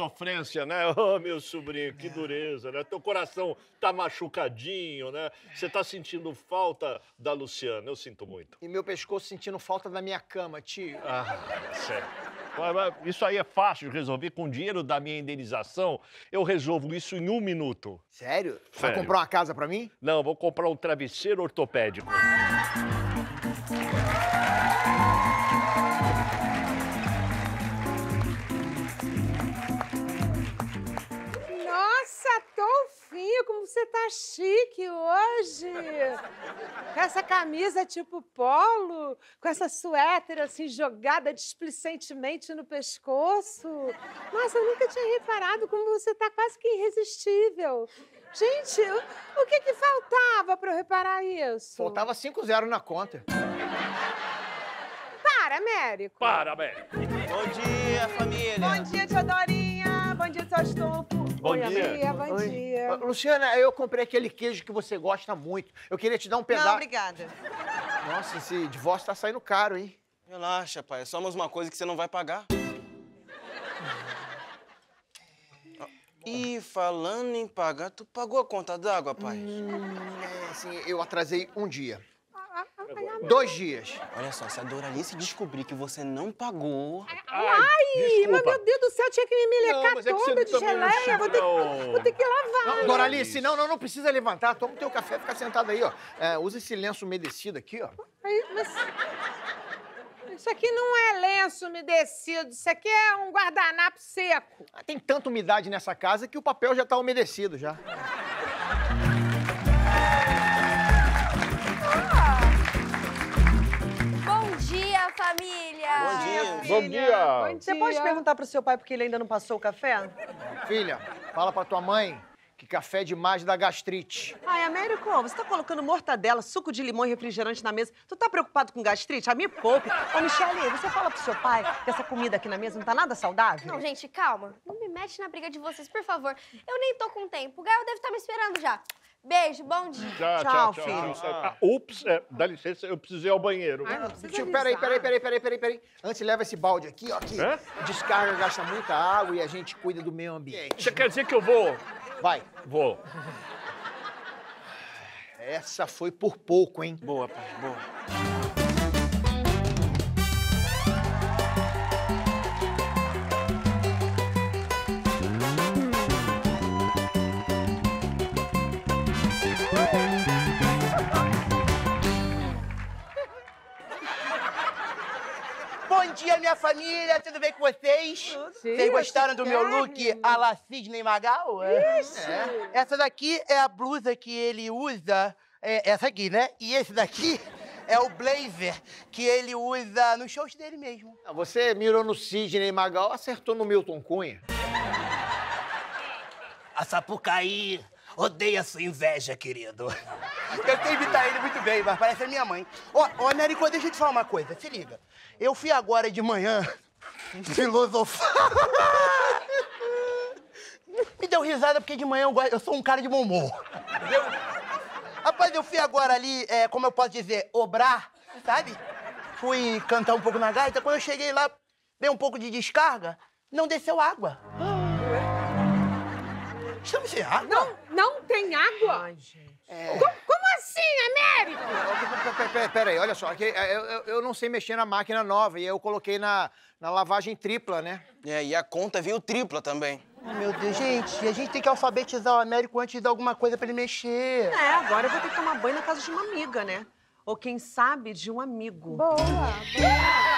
sofrência, né? Ô, meu sobrinho, que dureza, né? Teu coração tá machucadinho, né? Você tá sentindo falta da Luciana, eu sinto muito. E meu pescoço sentindo falta da minha cama, tio. Ah, mas Isso aí é fácil de resolver com o dinheiro da minha indenização. Eu resolvo isso em um minuto. Sério? Vai Sério. comprar uma casa pra mim? Não, vou comprar um travesseiro ortopédico. Você tá chique hoje! Com essa camisa tipo polo, com essa suéter assim jogada displicentemente no pescoço. Nossa, eu nunca tinha reparado como você tá quase que irresistível. Gente, o, o que que faltava pra eu reparar isso? Faltava 5-0 na conta. Para, Américo! Para, Américo. Bom dia, família. Bom dia, Teodorinha! Bom dia, seu estufo! Bom Oi, dia. amiga, bom Oi. dia! Luciana, eu comprei aquele queijo que você gosta muito. Eu queria te dar um pedaço. Não, obrigada. Nossa, esse divórcio tá saindo caro, hein? Relaxa, pai. É só mais uma coisa que você não vai pagar. E falando em pagar, tu pagou a conta d'água, pai? É, assim, eu atrasei um dia. Dois dias. Olha só, se a Doralice descobrir que você não pagou... Ai, Ih, mas meu Deus do céu, tinha que me melecar Não, mas é que você toda de geleia. Vou ter, que, vou ter que lavar. Não, Doralice, não, não, não precisa levantar. Toma o teu café, fica sentado aí, ó. É, usa esse lenço umedecido aqui, ó. Aí, mas... Isso aqui não é lenço umedecido, isso aqui é um guardanapo seco. Ah, Tem tanta umidade nessa casa que o papel já tá umedecido já. Dia. Bom dia. Bom Você pode dia. perguntar pro seu pai porque ele ainda não passou o café? Filha, fala pra tua mãe que café demais dá gastrite. Ai, Américo, você tá colocando mortadela, suco de limão e refrigerante na mesa. Tu tá preocupado com gastrite? A me poupe. Ô, Michele, você fala pro seu pai que essa comida aqui na mesa não tá nada saudável? Não, gente, calma. Não me mete na briga de vocês, por favor. Eu nem tô com tempo. O Gael deve estar me esperando já. Beijo, bom dia. Tchau, Tchau, tchau, filho. tchau. Ah, ups, é, dá licença, eu preciso ir ao banheiro. Ai, não precisa peraí, peraí, peraí, peraí, peraí, peraí. Antes leva esse balde aqui, ó, que Hã? descarga, gasta muita água e a gente cuida do meio ambiente. Você quer dizer que eu vou? Vai. Vou. Essa foi por pouco, hein? Boa, pai, boa. Bom dia, minha família, tudo bem com vocês? Vocês gostaram do meu look à la Sidney Magal? Isso! Essa daqui é a blusa que ele usa, é, essa aqui, né? E esse daqui é o blazer que ele usa nos shows dele mesmo. Ah, Você mirou no Sidney Magal, acertou no Milton Cunha. A Sapucaí odeia sua inveja, querido. Eu sei imitar ele muito bem, mas parece a minha mãe. Ó, ô, Américo, deixa eu te falar uma coisa, se liga. Eu fui agora de manhã filosofar. Me deu risada porque de manhã eu, eu sou um cara de bom humor. Entendeu? Rapaz, eu fui agora ali, é, como eu posso dizer, obrar, sabe? Fui cantar um pouco na gaita. Quando eu cheguei lá, dei um pouco de descarga, não desceu água. Estamos sem água? Não, não tem água? Ai, gente. Co- Como assim, Américo? Peraí, peraí, olha só, aqui, é, eu, eu- eu não sei mexer na máquina nova e eu coloquei na, na lavagem tripla, né? É, e a conta veio tripla também. Oh, meu Deus, gente, a gente tem que alfabetizar o Américo antes de dar alguma coisa pra ele mexer. É, agora eu vou ter que tomar banho na casa de uma amiga, né? Ou quem sabe de um amigo. Boa, boa.